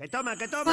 Que toma, que toma.